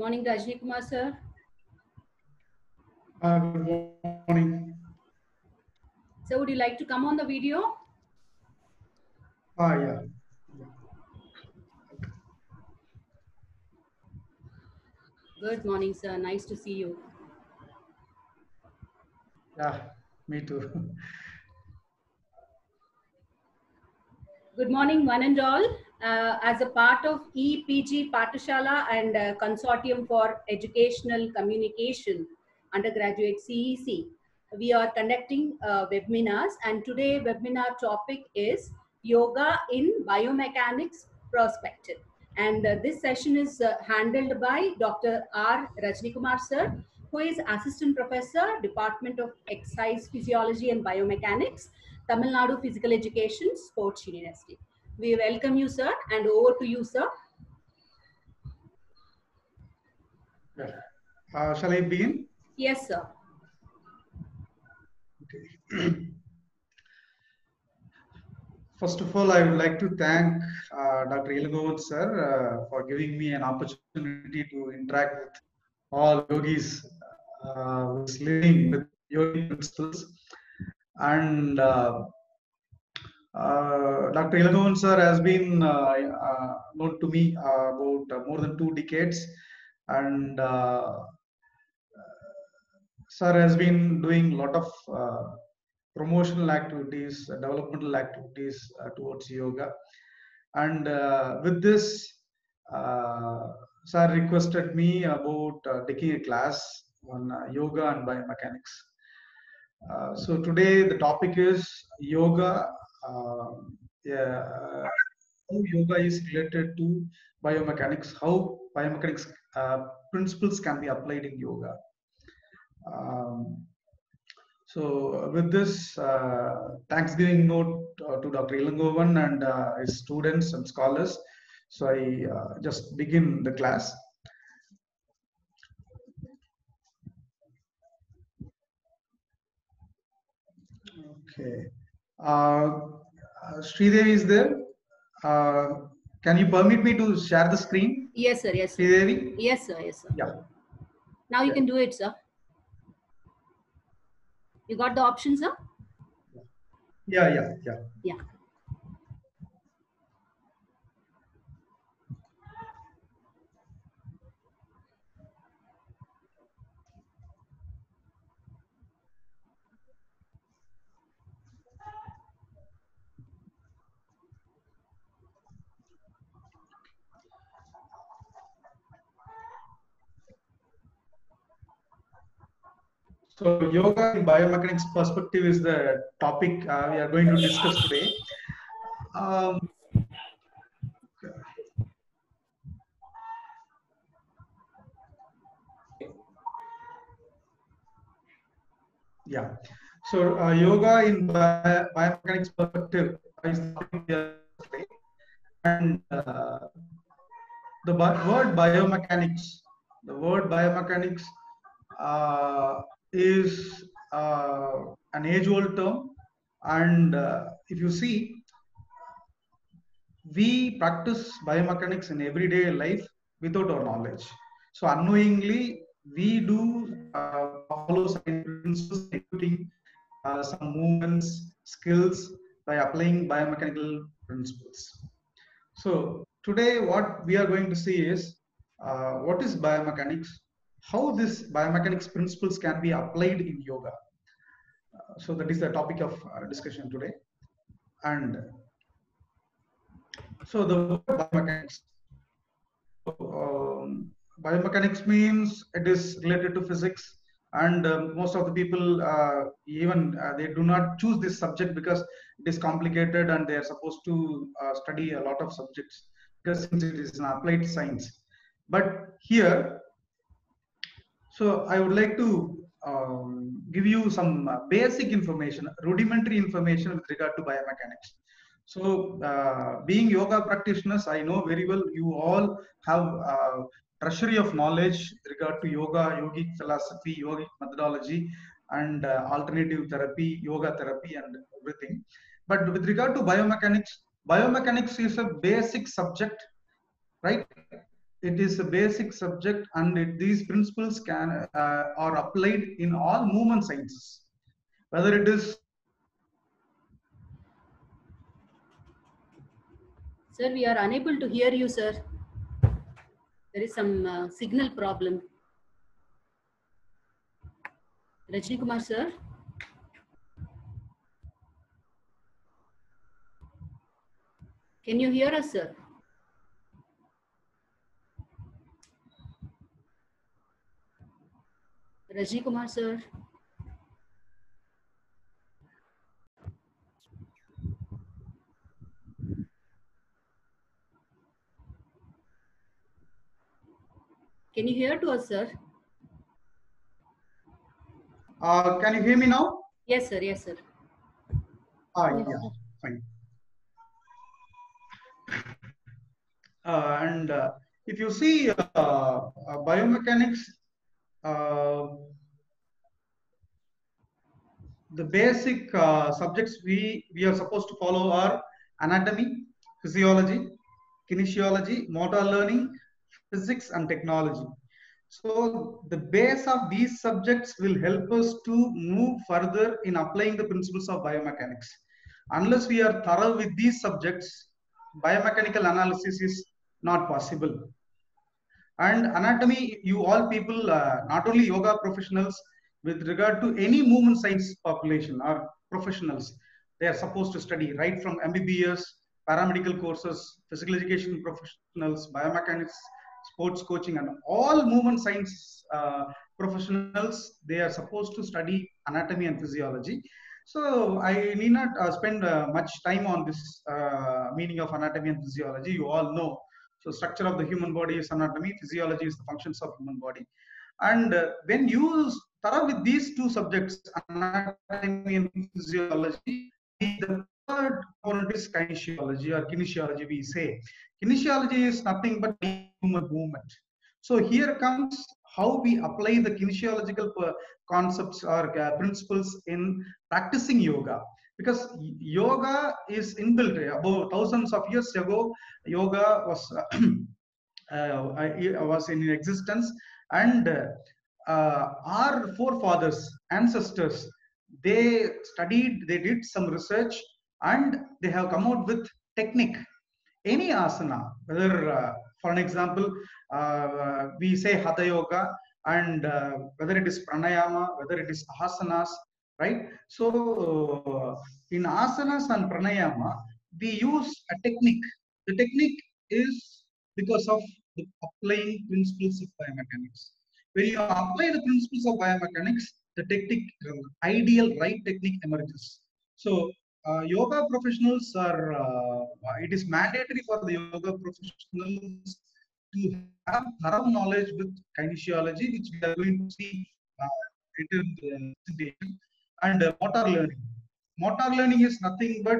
morning, Rajini Kumar sir. Uh, good morning. So would you like to come on the video? Ah, yeah. Good morning, sir. Nice to see you. Yeah, me too. Good morning, one and all. Uh, as a part of EPG Pathshala and uh, Consortium for Educational Communication, undergraduate CEC, we are conducting uh, webinars and today webinar topic is Yoga in Biomechanics Perspective. And uh, this session is uh, handled by Dr. R. Rajinikumar sir, who is Assistant Professor, Department of Exercise Physiology and Biomechanics, Tamil Nadu Physical Education, Sports University. We welcome you, sir, and over to you, sir. Uh, shall I begin? Yes, sir. Okay. First of all, I would like to thank uh, Dr. Ilangovan sir uh, for giving me an opportunity to interact with all yogis uh, who's living with yogi principles. And uh, uh, Dr. Ilangovan sir has been uh, uh, known to me uh, about uh, more than two decades. And sir has been doing a lot of promotional activities, developmental activities towards yoga. And with this, sir requested me about taking a class on yoga and biomechanics. So today the topic is yoga. Um yeah, uh, how yoga is related to biomechanics. How biomechanics uh, principles can be applied in yoga. Um, so with this uh, Thanksgiving note uh, to Dr. Ilangovan and uh, his students and scholars, so I uh, just begin the class. Okay. Uh, uh, Sridevi is there. Uh, can you permit me to share the screen, Yes, sir. Yes, sir. Sridevi? Yes, sir. Yes, sir. Yeah. Now you Yeah. can do it, sir. You got the option, sir? Yeah, yeah, yeah. Yeah. So yoga in biomechanics perspective is the topic uh, we are going to discuss today. Um, yeah. So uh, yoga in bi- biomechanics perspective is the topic today. and uh, the bi- word biomechanics, the word biomechanics uh, is uh, an age-old term, and uh, if you see, we practice biomechanics in everyday life without our knowledge. So unknowingly, we do uh, follow including uh, some movements, skills by applying biomechanical principles. So today, what we are going to see is uh, what is biomechanics, how this biomechanics principles can be applied in yoga. So that is the topic of our discussion today. And so the biomechanics. Um, biomechanics means it is related to physics, and uh, most of the people uh, even uh, they do not choose this subject because it is complicated and they are supposed to uh, study a lot of subjects because it is an applied science. But here, so I would like to um, give you some uh, basic information, rudimentary information with regard to biomechanics. So, uh, being yoga practitioners, I know very well you all have uh, treasury of knowledge with regard to yoga, yogic philosophy, yogic methodology, and uh, alternative therapy, yoga therapy, and everything. But with regard to biomechanics, biomechanics is a basic subject, right? It is a basic subject and it, these principles can uh, are applied in all movement sciences whether it is Sir, we are unable to hear you, sir. There is some uh, signal problem. Rajini Kumar, sir. Can you hear us, sir? Rajini Kumar, sir. Can you hear to us, sir? uh, can you hear me now Yes, sir. Yes, sir. Ah, Yes, yeah, sir. fine. Uh, and uh, if you see uh, uh, biomechanics, uh, the basic uh, subjects we we are supposed to follow are anatomy, physiology, kinesiology, motor learning, physics, and technology. So the base of these subjects will help us to move further in applying the principles of biomechanics. Unless we are thorough with these subjects, biomechanical analysis is not possible. And anatomy, you all people, uh, not only yoga professionals, with regard to any movement science population or professionals, they are supposed to study right from MBBS, paramedical courses, physical education professionals, biomechanics, sports coaching, and all movement science uh, professionals, they are supposed to study anatomy and physiology. So I need not uh, spend uh, much time on this uh, meaning of anatomy and physiology. You all know. So structure of the human body is anatomy, physiology is the functions of human body. And uh, when you start with these two subjects, anatomy and physiology, the third component is kinesiology or kinesiology, we say. Kinesiology is nothing but human movement. So here comes how we apply the kinesiological concepts or uh, principles in practicing yoga. Because yoga is inbuilt about thousands of years ago, yoga was uh, uh, was in existence, and uh, our forefathers, ancestors, they studied, they did some research, and they have come out with technique. Any asana, whether, uh, for an example, uh, we say hatha yoga, and uh, whether it is pranayama, whether it is asanas, right? So, uh, in asanas and pranayama, we use a technique. The technique is because of the applying principles of biomechanics. When you apply the principles of biomechanics, the technique, the ideal right technique emerges. So, uh, yoga professionals are, uh, it is mandatory for the yoga professionals to have thorough knowledge with kinesiology, which we are going to see uh, later in the and uh, motor learning. Motor learning is nothing but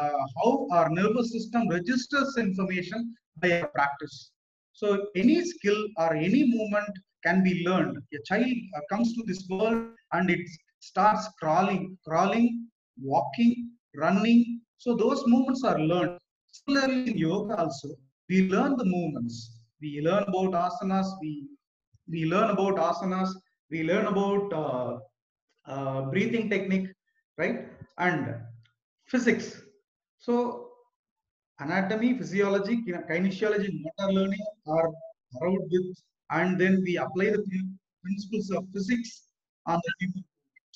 uh, how our nervous system registers information by our practice. So any skill or any movement can be learned. A child uh, comes to this world and it starts crawling, crawling, walking, running. So those movements are learned. Similarly, in yoga also, we learn the movements. We learn about asanas. We we learn about asanas. We learn about uh, uh, breathing technique, right? And physics. So anatomy, physiology, kin- kinesiology, motor learning are around with, and then we apply the principles of physics on the human movement.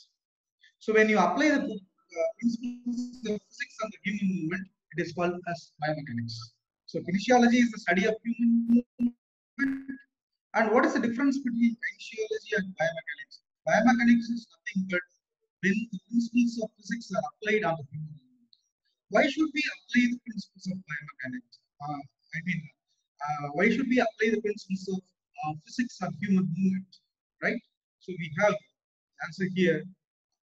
So when you apply the uh, principles of physics on the human movement, it is called as biomechanics. So kinesiology is the study of human movement. And what is the difference between kinesiology and biomechanics? Biomechanics is nothing but when the principles of physics are applied on the human movement. Why should we apply the principles of biomechanics? Uh, I mean, uh, why should we apply the principles of uh, physics on human movement? Right? So we have answer here.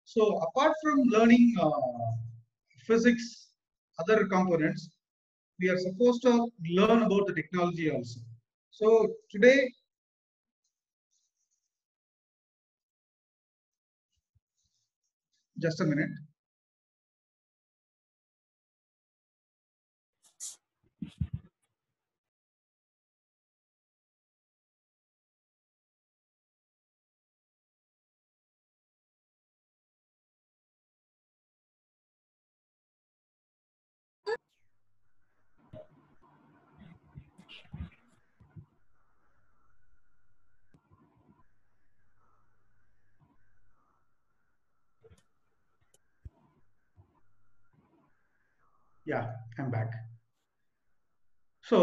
So apart from learning uh, physics, other components, we are supposed to learn about the technology also. So today, just a minute. Yeah, I'm back. So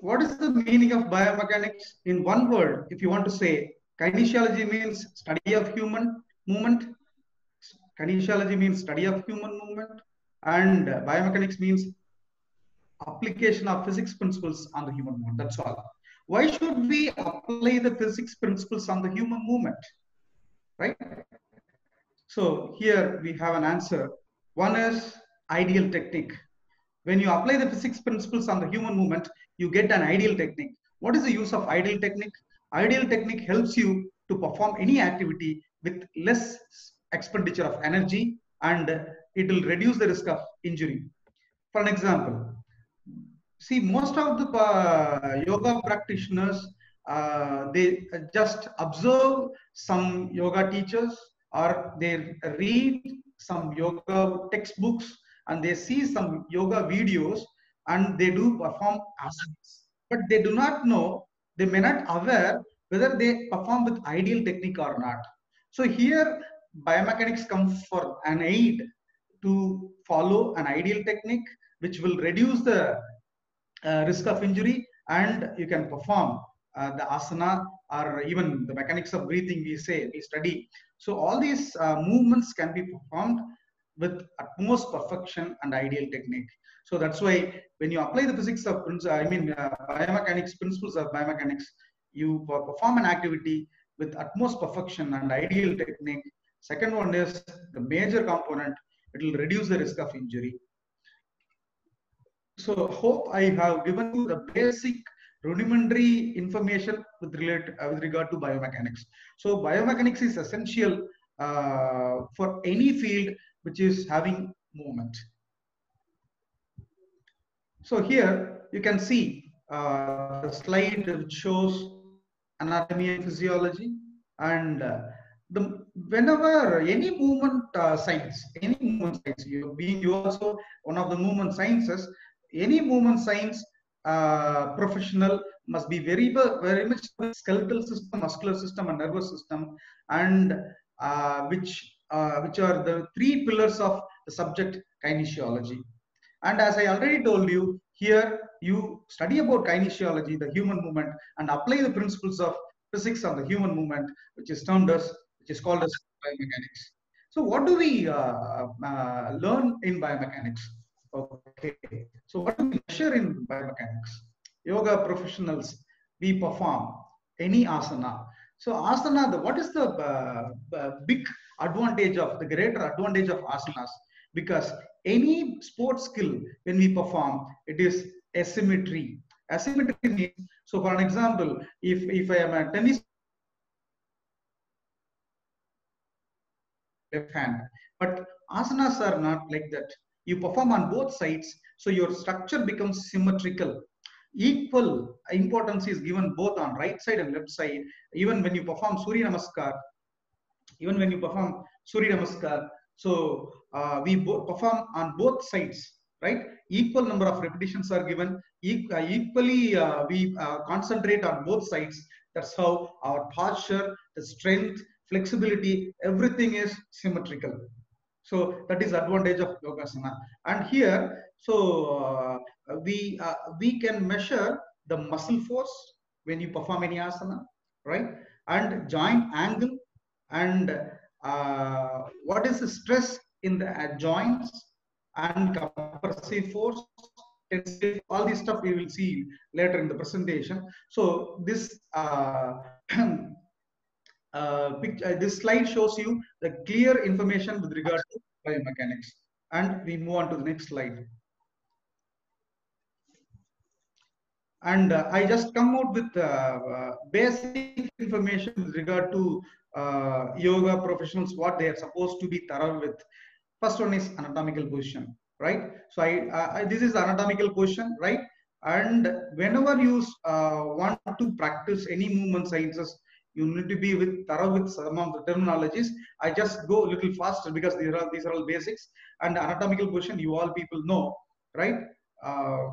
what is the meaning of biomechanics? In one word, if you want to say, kinesiology means study of human movement. Kinesiology means study of human movement. And biomechanics means application of physics principles on the human movement. That's all. Why should we apply the physics principles on the human movement? Right? So here we have an answer. One is ideal technique. When you apply the physics principles on the human movement, you get an ideal technique. What is the use of ideal technique? Ideal technique helps you to perform any activity with less expenditure of energy and it will reduce the risk of injury. For an example, see most of the uh, yoga practitioners, uh, they just observe some yoga teachers or they read some yoga textbooks and they see some yoga videos and they do perform asanas. But they do not know, they may not aware whether they perform with ideal technique or not. So here biomechanics comes for an aid to follow an ideal technique which will reduce the uh, risk of injury and you can perform uh, the asana or even the mechanics of breathing we say we study so all these uh, movements can be performed with utmost perfection and ideal technique. So that's why when you apply the physics of i mean uh, biomechanics principles of biomechanics you perform an activity with utmost perfection and ideal technique. Second one is the major component it will reduce the risk of injury. So hope I have given you the basic rudimentary information with, relate, uh, with regard to biomechanics. So biomechanics is essential uh, for any field which is having movement. So here you can see uh, the slide which shows anatomy and physiology and uh, the whenever any movement uh, science any movement science you being you also one of the movement sciences any movement science uh, professional must be very very much skeletal system muscular system and nervous system and uh, which uh, which are the three pillars of the subject kinesiology and as i already told you here you study about kinesiology the human movement and apply the principles of physics on the human movement which is termed as which is called as biomechanics so what do we uh, uh, learn in biomechanics Okay. So what do we measure in biomechanics? Yoga professionals, we perform any asana. So asana, the, what is the uh, uh, big advantage of, the greater advantage of asanas? Because any sports skill, when we perform, it is asymmetry. Asymmetry means, so for an example, if, if I am a tennis left hand, but asanas are not like that you perform on both sides so your structure becomes symmetrical equal importance is given both on right side and left side even when you perform surya namaskar even when you perform surya namaskar so uh, we perform on both sides right equal number of repetitions are given e uh, equally uh, we uh, concentrate on both sides that's how our posture the strength flexibility everything is symmetrical so that is advantage of yogasana. And here, so uh, we uh, we can measure the muscle force when you perform any asana, right? And joint angle and uh, what is the stress in the uh, joints and compressive force all this stuff we will see later in the presentation so this uh, uh, picture, uh, this slide shows you the clear information with regard to biomechanics. And we move on to the next slide. And uh, I just come out with uh, uh basic information with regard to uh, yoga professionals, what they are supposed to be thorough with. First one is anatomical position, right? So I, I this is anatomical position, right? And whenever you want to practice any movement sciences, you need to be with thorough with some of the terminologies. I just go a little faster because these are these are all basics and anatomical position you all people know, right? Uh,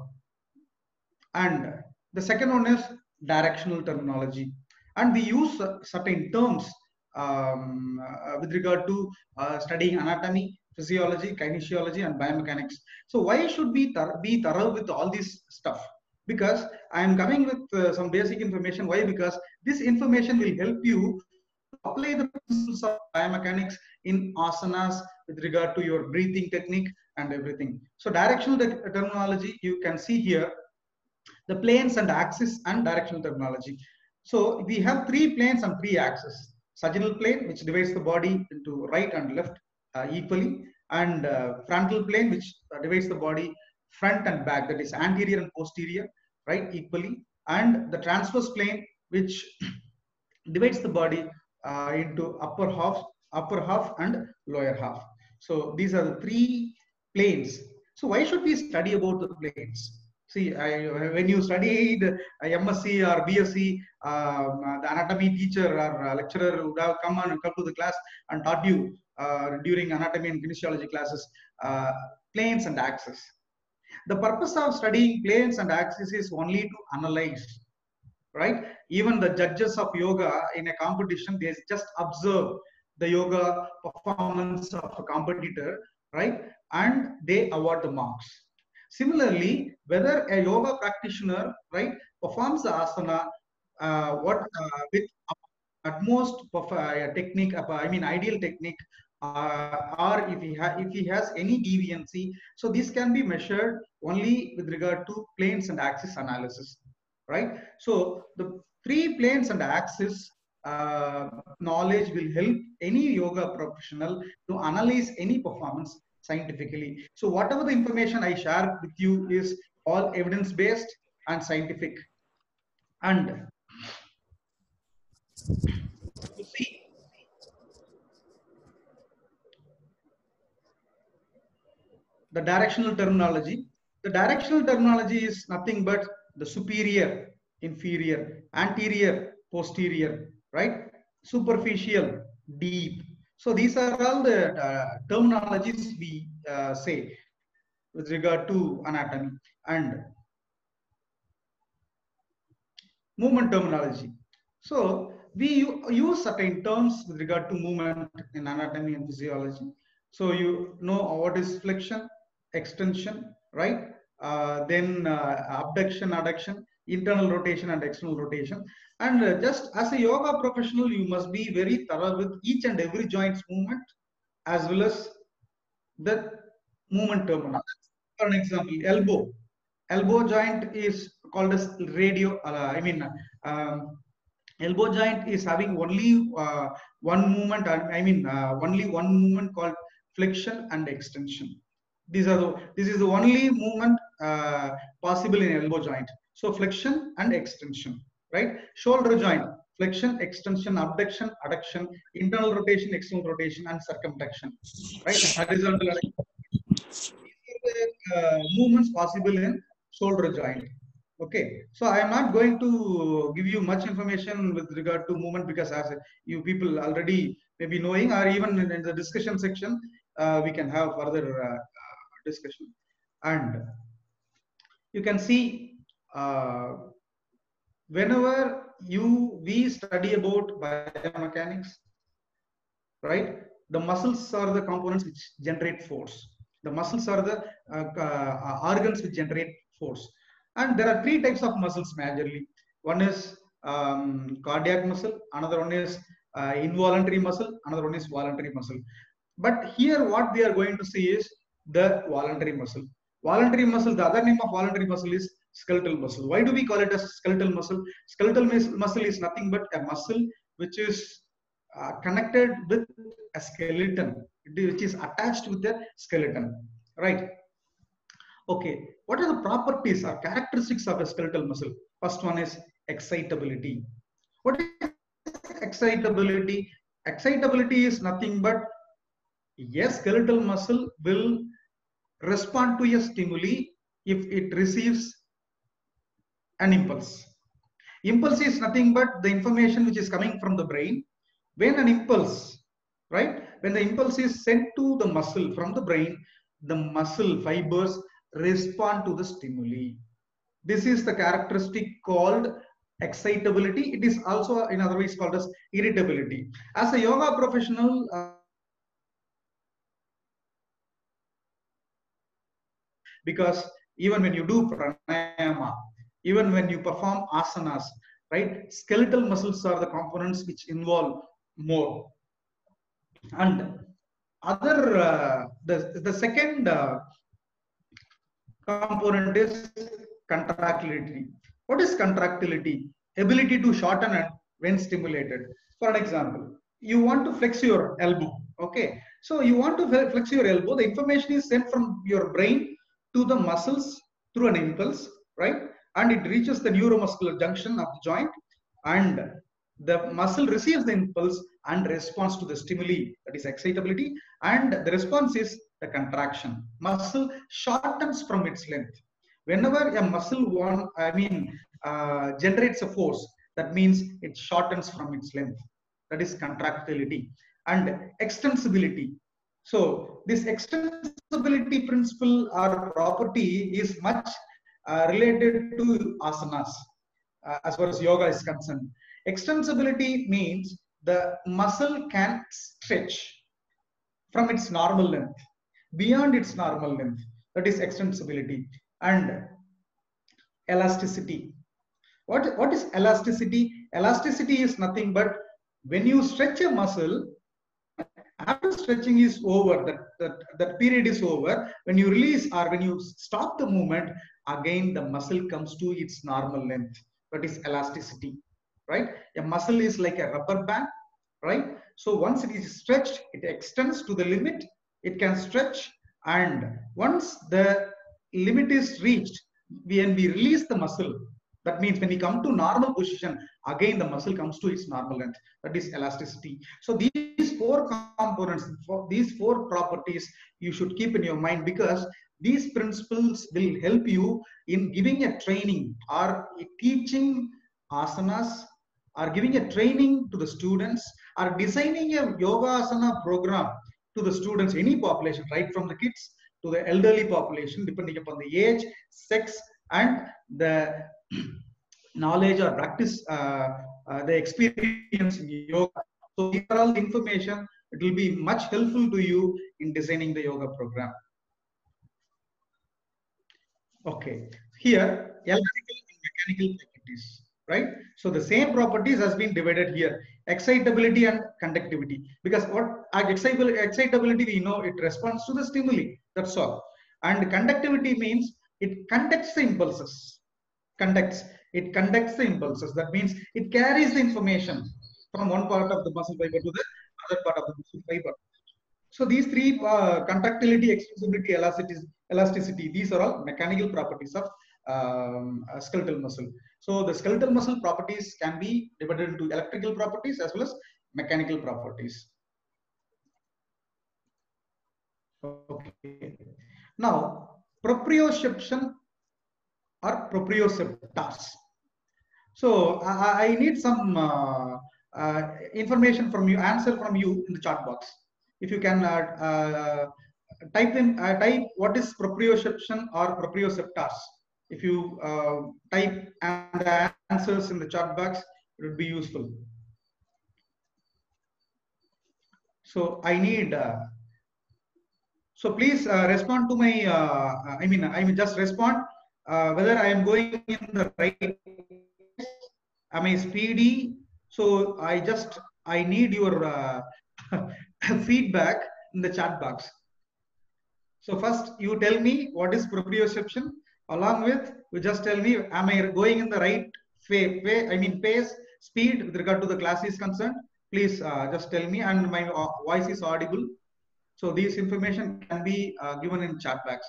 and the second one is directional terminology, and we use certain terms um, uh, with regard to uh, studying anatomy. physiology, kinesiology, and biomechanics. So why should we be thorough with all this stuff? Because I am coming with uh, some basic information. Why? Because this information will help you apply the principles of biomechanics in asanas with regard to your breathing technique and everything. So directional te- terminology you can see here the planes and axis and directional terminology. So we have three planes and three axes. Sagittal plane, which divides the body into right and left uh, equally, and uh, frontal plane, which uh, divides the body front and back, that is anterior and posterior, right, equally, and the transverse plane, which divides the body uh, into upper half, upper half, and lower half. So these are the three planes. So why should we study about the planes? See, I, when you studied MSc or BSc, um, the anatomy teacher or uh, lecturer would have come and come to the class and taught you uh, during anatomy and kinesiology classes uh, planes and axes. The purpose of studying planes and axes is only to analyze, right? Even the judges of yoga in a competition, they just observe the yoga performance of a competitor, right? And they award the marks. Similarly, whether a yoga practitioner, right, performs the asana, uh, what uh, with utmost uh, technique, uh, I mean ideal technique, uh, or if he if he has any deviancy, so this can be measured only with regard to planes and axis analysis, right? So the three planes and axis uh, knowledge will help any yoga professional to analyze any performance scientifically. So whatever the information I share with you is all evidence based and scientific. And see, the directional terminology. The directional terminology is nothing but the superior, inferior, anterior, posterior, right? Superficial, deep. So these are all the uh, terminologies we uh, say with regard to anatomy and movement terminology. So we use certain terms with regard to movement in anatomy and physiology. So you know what is flexion, extension, right? Uh, then uh, abduction, adduction, internal rotation and external rotation. And uh, just as a yoga professional, you must be very thorough with each and every joint's movement as well as the movement terminology. For an example, elbow. Elbow joint is called as radio. Uh, I mean, um, elbow joint is having only uh, one movement. I mean, uh, only one movement called flexion and extension. These are the. This is the only movement uh, possible in elbow joint. So flexion and extension, right? Shoulder joint, flexion, extension, abduction, adduction, internal rotation, external rotation, and circumduction right? Horizontal. Uh, movements possible in shoulder joint. Okay, so I am not going to give you much information with regard to movement because as you people already may be knowing, or even in, the discussion section, uh, we can have further uh, discussion. And you can see uh, whenever you we study about biomechanics, right? The muscles are the components which generate force. The muscles are the uh, uh, organs which generate force. And there are three types of muscles majorly. One is um, cardiac muscle, another one is uh, involuntary muscle, another one is voluntary muscle. But here, what we are going to see is the voluntary muscle. Voluntary muscle, the other name of voluntary muscle is skeletal muscle. Why do we call it as skeletal muscle? Skeletal muscle is nothing but a muscle which is uh, connected with a skeleton, which is attached with the skeleton, right? Okay, what are the properties or characteristics of a skeletal muscle? First one is excitability. What is excitability? Excitability is nothing but a skeletal muscle will respond to a stimuli if it receives an impulse. Impulse is nothing but the information which is coming from the brain. When an impulse, right? When the impulse is sent to the muscle from the brain, the muscle fibers respond to the stimuli. This is the characteristic called excitability. It is also in other ways called as irritability. As a yoga professional, uh, because even when you do pranayama even when you perform asanas right skeletal muscles are the components which involve more and other uh, the the second uh, component is contractility. What is contractility? Ability to shorten when stimulated. For an example you want to flex your elbow okay? So you want to flex your elbow the information is sent from your brain to the muscles through an impulse right? And it reaches the neuromuscular junction of the joint and the muscle receives the impulse and responds to the stimuli that is excitability. And the response is the contraction. Muscle shortens from its length. Whenever a muscle one i mean uh, generates a force that means it shortens from its length. That is contractility and extensibility. So this extensibility principle or property is much uh, related to asanas uh, as far as yoga is concerned. Extensibility means the muscle can stretch from its normal length beyond its normal length that is extensibility and elasticity. What what is elasticity? Elasticity is nothing but when you stretch a muscle after stretching is over that, that that period is over when you release or when you stop the movement again the muscle comes to its normal length that is elasticity right? A muscle is like a rubber band right? So once it is stretched it extends to the limit it can stretch and once the limit is reached when we release the muscle that means when we come to normal position again the muscle comes to its normal length. That is elasticity. So these four components these four properties you should keep in your mind because these principles will help you in giving a training or teaching asanas or giving a training to the students or designing a yoga asana program to the students any population right from the kids to the elderly population depending upon the age sex and the knowledge or practice uh, uh, the experience in yoga. So these are all the information. It will be much helpful to you in designing the yoga program. Okay. Here electrical and mechanical properties right? So the same properties has been divided here excitability and conductivity. Because what excitability we know it responds to the stimuli that's all. And conductivity means it conducts the impulses conducts it conducts the impulses. That means it carries the information from one part of the muscle fiber to the other part of the muscle fiber. So these three uh, conductivity extensibility elasticity elasticity these are all mechanical properties of um, skeletal muscle so the skeletal muscle properties can be divided into electrical properties as well as mechanical properties okay now proprioception or proprioceptors so I, I need some uh, uh, information from you, answer from you in the chat box. If you can uh, uh type in, uh, type what is proprioception or proprioceptors. If you uh, type the answers in the chat box, it would be useful. So I need. Uh, so please uh, respond to my. Uh, I mean, I mean just respond whether I am going in the right am i speedy so i just i need your uh, feedback in the chat box so first you tell me what is proprioception along with you just tell me am i going in the right way i mean pace speed with regard to the class is concerned please uh, just tell me and my uh, voice is audible so these information can be uh, given in chat box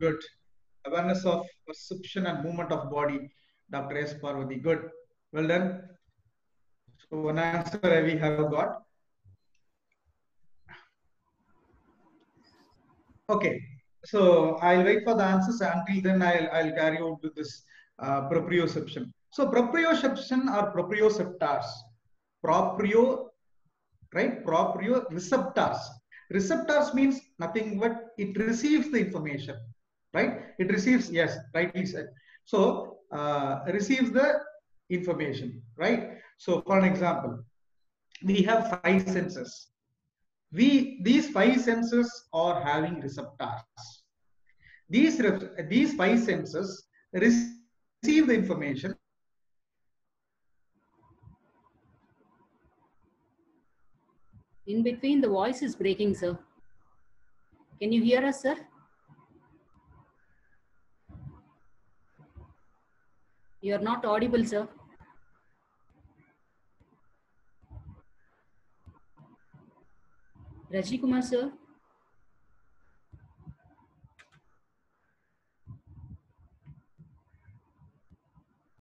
Good. Awareness of perception and movement of body. Dr. S. Parvati. Good. Well done. So one answer we have got. Okay. So I'll wait for the answers until then I'll, I'll carry on with this uh, proprioception. So proprioception or proprioceptors. Proprio, right? Proprio receptors. Receptors means nothing but it receives the information right? It receives, yes, rightly said. So uh, receives the information, right? So for an example, we have five senses. We these five senses are having receptors. These these five senses receive the information In between, the voice is breaking, sir. Can you hear us, sir? You are not audible, sir. Raji Kumar, sir.